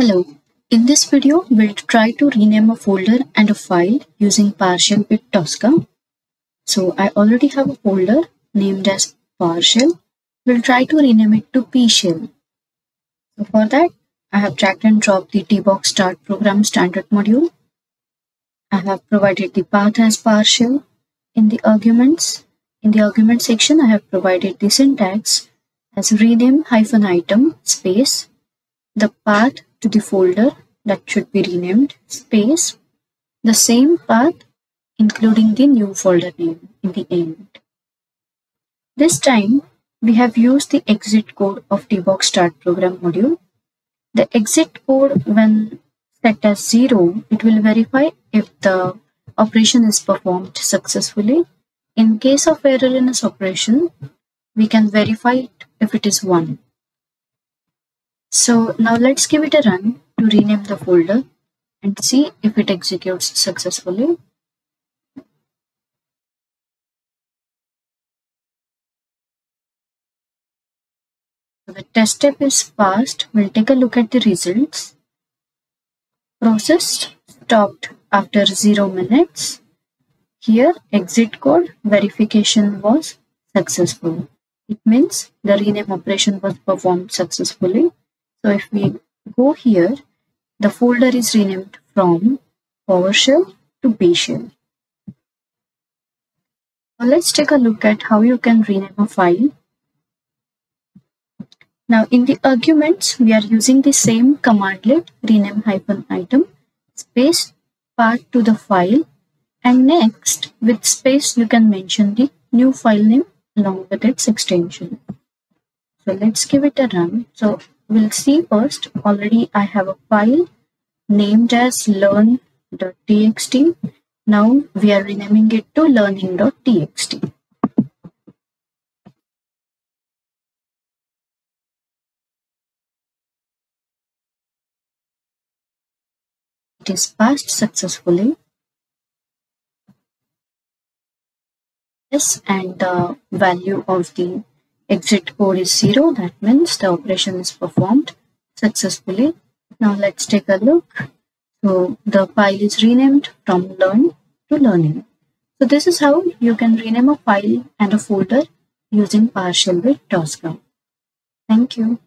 Hello, in this video we'll try to rename a folder and a file using PowerShell with Tosca. So I already have a folder named as PowerShell. We'll try to rename it to pshell. So for that I have dragged and dropped the tbox start program standard module. I have provided the path as PowerShell. In the arguments, in the argument section I have provided the syntax as rename hyphen item space the path to the folder that should be renamed space the same path including the new folder name in the end. This time we have used the exit code of tbox start program module. The exit code when set as 0 it will verify if the operation is performed successfully. In case of error in this operation we can verify it if it is 1. So now let's give it a run to rename the folder and see if it executes successfully. The test step is passed. We'll take a look at the results. Process stopped after 0 minutes. Here exit code verification was successful. It means the rename operation was performed successfully. So if we go here, the folder is renamed from PowerShell to pshell. Now let's take a look at how you can rename a file. Now in the arguments, we are using the same commandlet rename hyphen item space path to the file and next with space you can mention the new file name along with its extension. So let's give it a run. So we'll see first already I have a file named as learn.txt. Now we are renaming it to learning.txt. It is passed successfully. Yes, and the value of the exit code is 0 that means the operation is performed successfully now let's take a look so the file is renamed from learn to learning so this is how you can rename a file and a folder using PowerShell with Tosca. Thank you.